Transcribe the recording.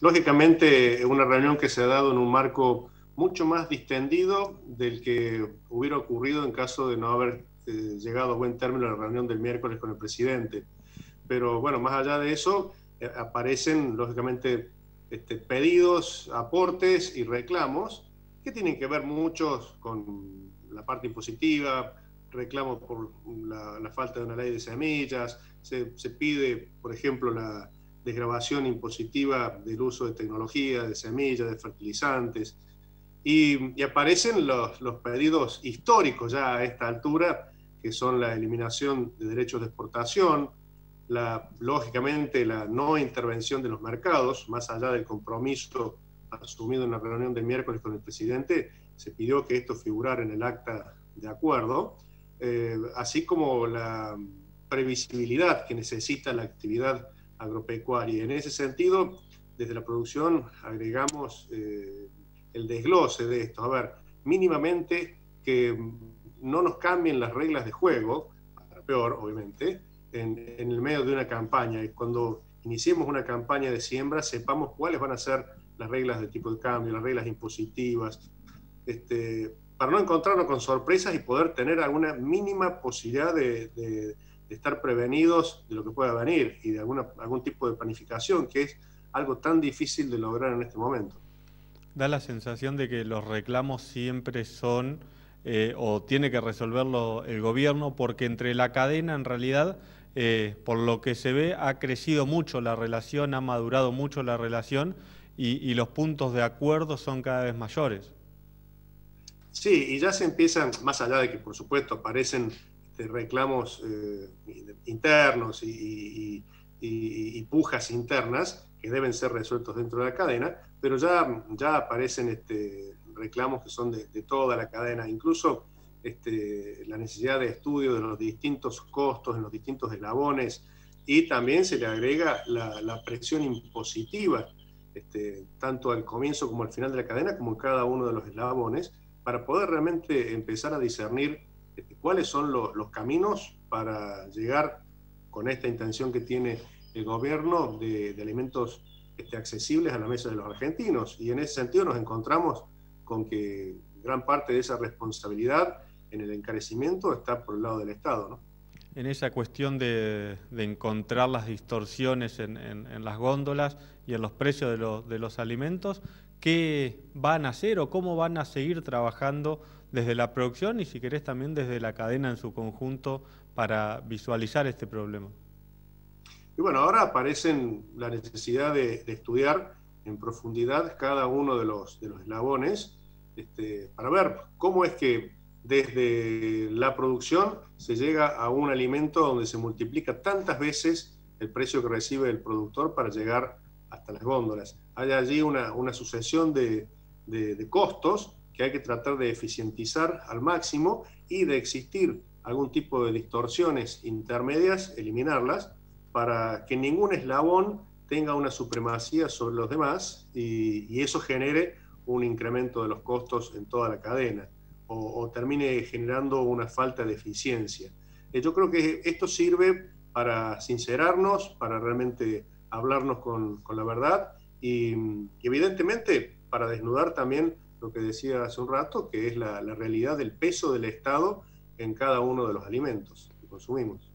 lógicamente, una reunión que se ha dado en un marco mucho más distendido del que hubiera ocurrido en caso de no haber eh, llegado a buen término la reunión del miércoles con el presidente. Pero bueno, más allá de eso, eh, aparecen lógicamente este, pedidos, aportes y reclamos que tienen que ver muchos con la parte impositiva, reclamos por la, falta de una ley de semillas, se, se pide, por ejemplo, la desgrabación impositiva del uso de tecnología, de semillas, de fertilizantes, y, aparecen los, los, pedidos históricos ya a esta altura, que son la eliminación de derechos de exportación, la, lógicamente la no intervención de los mercados, más allá del compromiso asumido en la reunión del miércoles con el presidente, se pidió que esto figurara en el acta de acuerdo, eh, así como la previsibilidad que necesita la actividad agropecuaria. En ese sentido, desde la producción agregamos eh, el desglose de esto. A ver, mínimamente que no nos cambien las reglas de juego, peor obviamente, en, el medio de una campaña. Y cuando iniciemos una campaña de siembra, sepamos cuáles van a ser las reglas de tipo de cambio, las reglas impositivas, este, para no encontrarnos con sorpresas y poder tener alguna mínima posibilidad de, estar prevenidos de lo que pueda venir y de alguna, algún tipo de planificación, que es algo tan difícil de lograr en este momento da la sensación de que los reclamos siempre son eh, o tiene que resolverlo el gobierno porque entre la cadena en realidad, eh, por lo que se ve, ha crecido mucho la relación, ha madurado mucho la relación y, los puntos de acuerdo son cada vez mayores. Sí, y ya se empiezan, más allá de que por supuesto aparecen este, reclamos eh, internos y pujas internas, que deben ser resueltos dentro de la cadena, pero ya, ya aparecen este, reclamos que son de, toda la cadena, incluso este, la necesidad de estudio de los distintos costos en los distintos eslabones y también se le agrega la, presión impositiva, este, tanto al comienzo como al final de la cadena, como en cada uno de los eslabones, para poder realmente empezar a discernir cuáles son los caminos para llegar con esta intención que tiene el gobierno de, alimentos este, accesibles a la mesa de los argentinos. Y en ese sentido nos encontramos con que gran parte de esa responsabilidad en el encarecimiento está por el lado del Estado. ¿no? En esa cuestión de, encontrar las distorsiones en, las góndolas y en los precios de, los alimentos, ¿qué van a hacer o cómo van a seguir trabajando desde la producción y si querés también desde la cadena en su conjunto para visualizar este problema? Y bueno, ahora aparecen la necesidad de, estudiar en profundidad cada uno de los, de los eslabones este, para ver cómo es que desde la producción se llega a un alimento donde se multiplica tantas veces el precio que recibe el productor para llegar hasta las góndolas. Hay allí una, una sucesión de, de, costos que hay que tratar de eficientizar al máximo y de existir algún tipo de distorsiones intermedias, eliminarlas, para que ningún eslabón tenga una supremacía sobre los demás y, eso genere un incremento de los costos en toda la cadena o, termine generando una falta de eficiencia. Eh, yo creo que esto sirve para sincerarnos, para realmente hablarnos con, la verdad y, evidentemente para desnudar también lo que decía hace un rato, que es la realidad del peso del Estado en cada uno de los alimentos que consumimos.